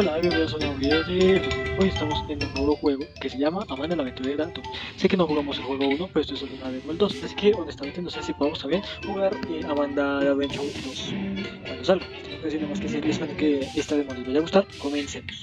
Hola, bienvenidos a un nuevo video de Hoy estamos en un nuevo juego que se llama Amanda la aventura de Danton. Sé que no jugamos el juego 1, pero esto es una demo el 2, así que honestamente no sé si podamos también jugar eh, Amanda la Adventure 2 cuando salga. Así que más que serio, espero que esta demo les vaya a gustar. Comencemos.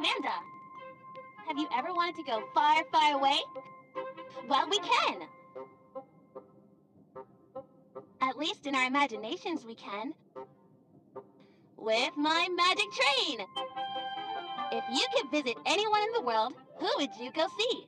Amanda. Have you ever wanted to go far, far away? Well, we can. At least in our imaginations, we can. With my magic train. If you could visit anyone in the world, who would you go see?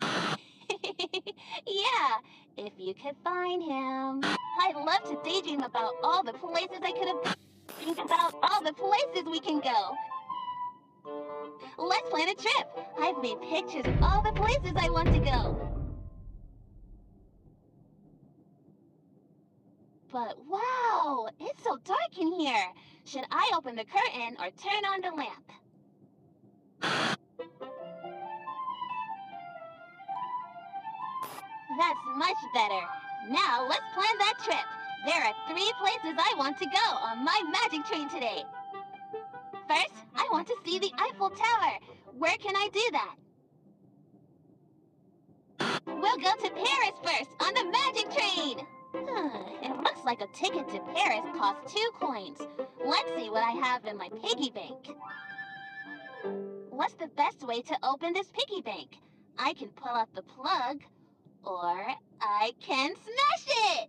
yeah, if you could find him. I'd love to daydream about all the places I could have. Think about all the places we can go. Let's plan a trip. I've made pictures of all the places I want to go. But wow, it's so dark in here. Should I open the curtain or turn on the lamp? That's much better. Now let's plan that trip. There are three places I want to go on my magic train today. First, I want to see the Eiffel Tower. Where can I do that? We'll go to Paris first on the magic train. it looks like a ticket to Paris costs two coins. Let's see what I have in my piggy bank. What's the best way to open this piggy bank? I can pull out the plug, or I can smash it!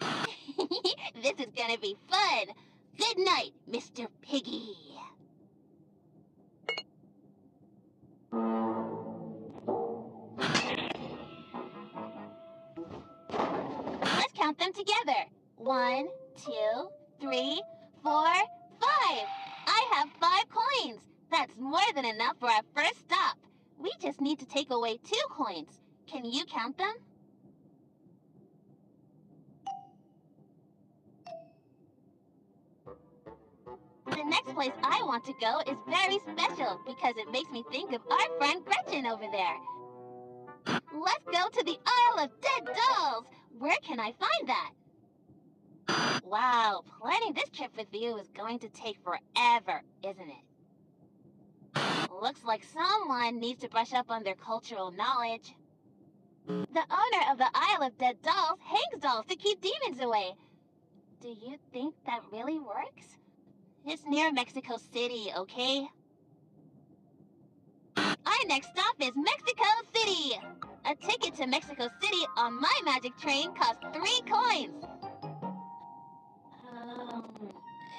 this is gonna be fun! Good night, Mr. Piggy. Let's count them together. One, two, three, four, five. I have five coins. That's more than enough for our first stop. We just need to take away two coins. Can you count them? The next place I want to go is very special because it makes me think of our friend Gretchen over there. Let's go to the Isle of Dead Dolls. Where can I find that? Wow, planning this trip with you is going to take forever, isn't it? Looks like someone needs to brush up on their cultural knowledge. The owner of the Isle of Dead Dolls hangs dolls to keep demons away. Do you think that really works? It's near Mexico City, okay? Our next stop is Mexico City! A ticket to Mexico City on my magic train costs three coins. Um,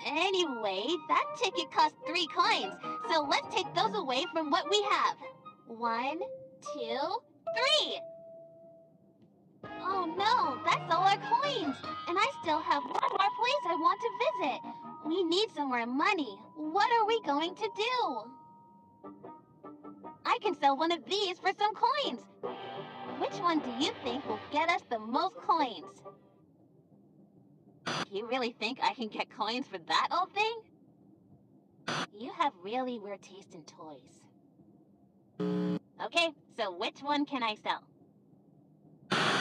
anyway, that ticket costs three coins, so let's take those away from what we have. One, two, three! Oh no, that's all our coins! And I still have one more place I want to visit. We need some more money. What are we going to do? I can sell one of these for some coins. Which one do you think will get us the most coins? You really think I can get coins for that old thing? You have really weird taste in toys. Okay, so which one can I sell?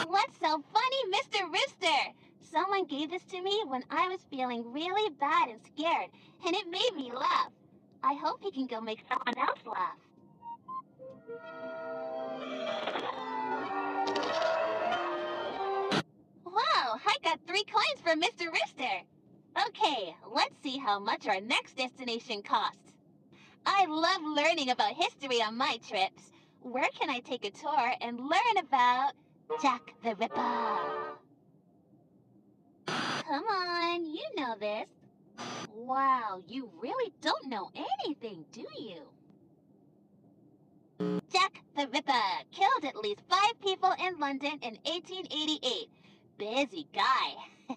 Let's sell Funny Mr. Rooster! Someone gave this to me when I was feeling really bad and scared, and it made me laugh. I hope he can go make someone else laugh. Wow, I got three coins for Mr. Rooster. Okay, let's see how much our next destination costs. I love learning about history on my trips. Where can I take a tour and learn about Jack the Ripper? Come on, you know this. Wow, you really don't know anything, do you? Jack the Ripper killed at least five people in London in 1888. Busy guy.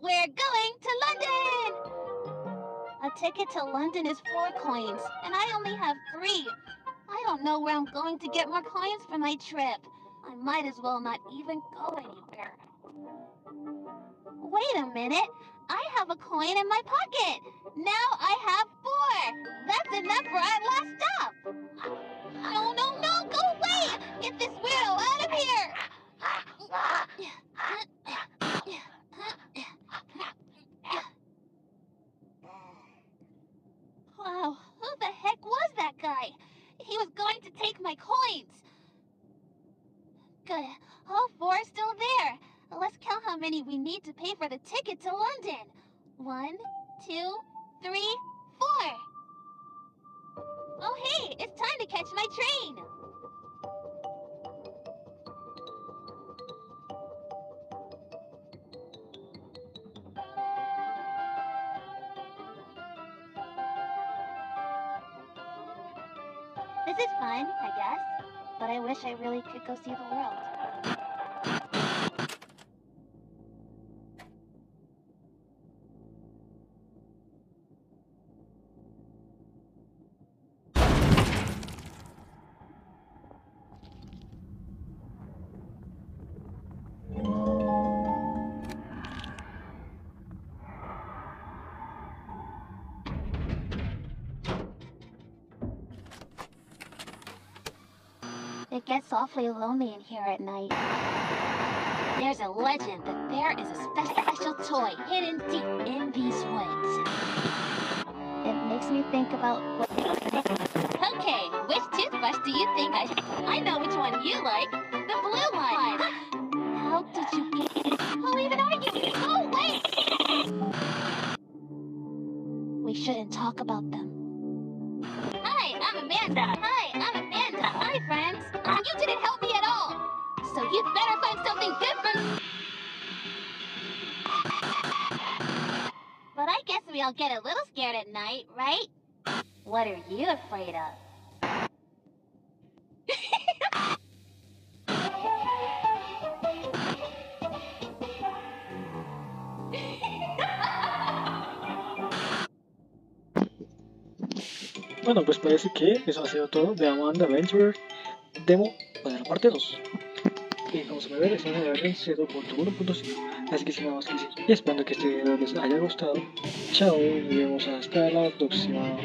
We're going to London! A ticket to London is four coins, and I only have three. I don't know where I'm going to get more coins for my trip. I might as well not even go anywhere. Wait a minute. I have a coin in my pocket. Now I have four. That's enough for our last stop. Ticket to London. One, two, three, four. Oh, hey, it's time to catch my train. This is fun, I guess. But I wish I really could go see the world. It gets awfully lonely in here at night. There's a legend that there is a special toy hidden deep in these woods. It makes me think about what. Okay, which toothbrush do you think I? I know which one you like. The blue one. How did you get? Who even are you? Oh wait! We shouldn't talk about them. Hi, I'm Amanda. Hi, I'm Amanda. Hi, friends. You didn't help me at all. So you better find something different. But I guess we all get a little scared at night, right? What are you afraid of? Bueno, pues parece que eso ha sido todo de Amanda Adventure Demo para la parte 2. Y como se me ve, está en la versión 0.1.5. Así que sin nada más que decir, y esperando que este video les haya gustado. Chao, y nos vemos hasta la próxima.